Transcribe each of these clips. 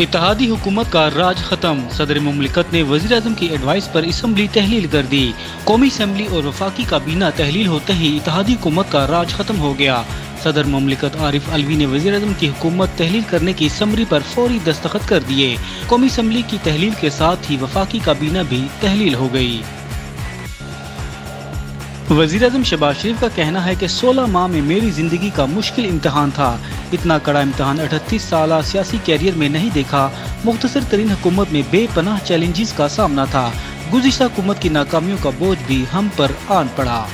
इतिहादी हुकूमत का राज खत्म। सदर ममलिकत ने वजी अजम की एडवाइस पर इसम्बली तहलील कर दी। कौमी असम्बली और वफाकी काबीना तहलील होते ही इतिहादी हुकूमत का राज खत्म हो गया। सदर ममलिकत आरिफ अलवी ने वजी अजम की हुकूमत तहलील करने की समरी पर फौरी दस्तखत कर दिए। कौमी असम्बली की तहलील के साथ ही वफाकी काबीना भी तहलील हो गई। वज़ीर अजम शबाज शरीफ का कहना है कि 16 माह में मेरी ज़िंदगी का मुश्किल इम्तहान था। इतना कड़ा इम्तहान अठतीस साल सियासी कैरियर में नहीं देखा। मुख्तर तरीन हुकूमत में बेपनाह चैलेंजेस का सामना था। गुजशत हुकूमत की नाकामियों का बोझ भी हम पर आन पड़ा।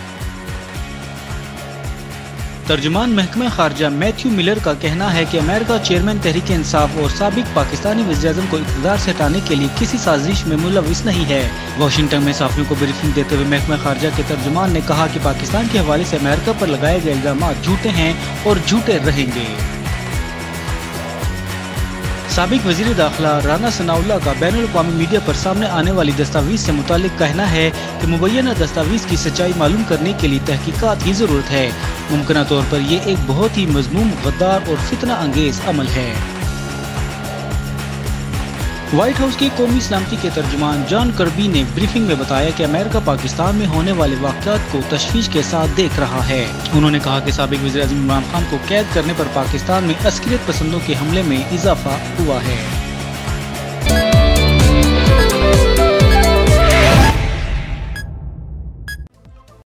तर्जुमान महकमा खारजा मैथ्यू मिलर का कहना है कि अमेरिका चेयरमैन तहरीक इंसाफ और सबक पाकिस्तानी वजी को इकतदार से हटाने के लिए किसी साजिश में मुलविस नहीं है। वाशिंगटन में साफियों को ब्रीफिंग देते हुए महकमा खारजा के तर्जुमान ने कहा कि पाकिस्तान के हवाले से अमेरिका पर लगाए गए इल्ज़ाम झूठे हैं और झूठे रहेंगे। सबक वज़ीर दाखिला राना सनाउल्ला का बैन अवी मीडिया पर सामने आने वाली दस्तावेज़ से मुतल कहना है कि मुबैना दस्तावेज़ की सच्चाई मालूम करने के लिए तहकीकत की ज़रूरत है। मुमकिन तौर पर यह एक बहुत ही मजमूम गद्दार और फितना अंगेज अमल है। व्हाइट हाउस के कौमी सलामती के तर्जुमान जॉन करबी ने ब्रीफिंग में बताया कि अमेरिका पाकिस्तान में होने वाले वाकत को तशवीश के साथ देख रहा है। उन्होंने कहा कि सबक वजी इमरान खान को कैद करने पर पाकिस्तान में अस्करियत पसंदों के हमले में इजाफा हुआ है।